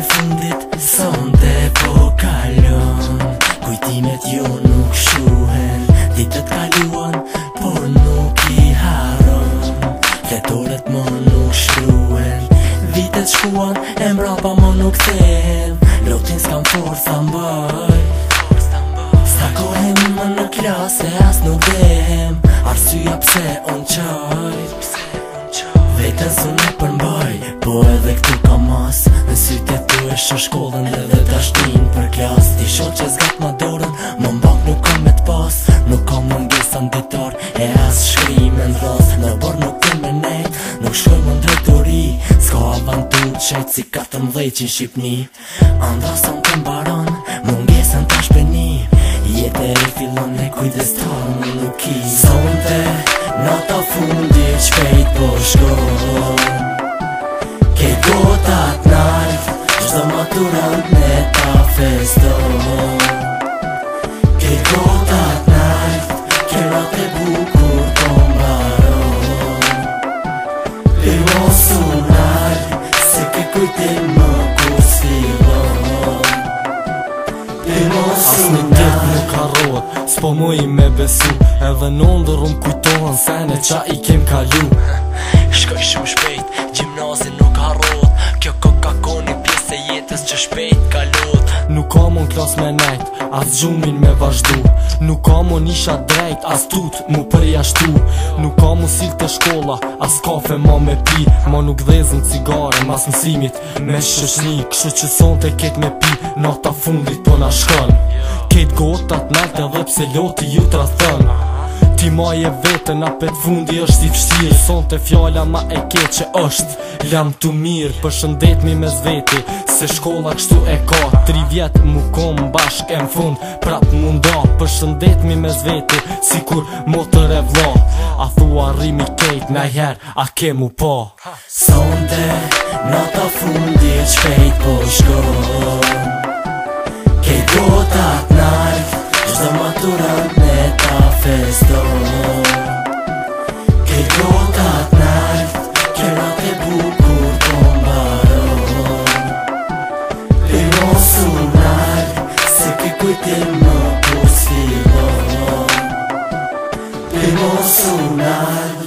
fjallë fundit Son të po kalon Kujtimet ju nuk shuhen Ditët kaluan Por nuk i haron Fletoret më nuk shruen Vitet shkuan E mra pa më nuk tehen Lotin s'kam forsa mbëj Stakohen i më nuk klasë E as nuk dehem Arsyja pse on qaj Vete zune shë shkollën dhe dhe të ashtin për klas Ti shot që zgat ma dorën, më mbak nuk kam me të pas Nuk kam më ngesan ditar, e as shkrim e në ras Në bor nuk të me nejt, nuk shkoj më ndrejtori Ska avantur të qejt si ka të mdhejqin Shqipni Andra sa më të mbaran, më ngesan të ashpeni Jete e fillon e kujdes të më nuk i Sonte, nata fundi, qpejt po shkoj durant me ta festoj Ke gotat nalt, ke rat e bukur të mbaron Dhe mosu u nalt, se ke kujtim më kus filon mosu mos u nalt, nuk ka rot, s'po mu i me besu Edhe në ndërëm unë kujtohen se në qa i kem kalu Shkoj shumë shpejt shpejt kalot Nuk kamon klas me net, as gjumin me vazhdu Nuk kamon isha drejt, as tut mu përja shtu Nuk kamon sil të shkolla, as kafe ma me pi Ma nuk dhezën cigare, mas mësimit me shëshni Kështë që son të ket me pi, nata fundit po na Ket gotat nalt edhe pse loti ju të rathën Ti vete na pet fundi është i fshirë Son të fjalla ma e keqe është Lam të mirë, për shëndet mi me zveti Se shkolla kështu e ka Tri vjetë mu kom bashk e më fund Prap munda, për shëndet mi me zveti Si kur motër të vla A thua rrimi kejt në her, a ke mu pa Son të, në të fundi e qpejt po shko Kejt do të Que yo tatar Que no te buco Tomar varón Pero sonar Sé que cuite no posible Pero sonar